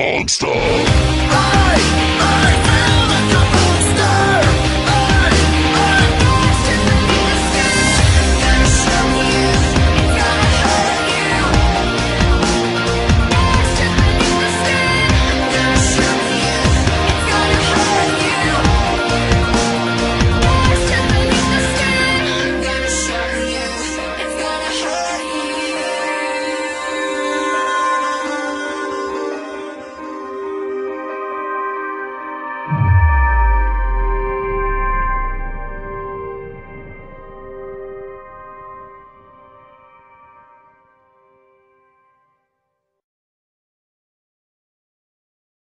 monster.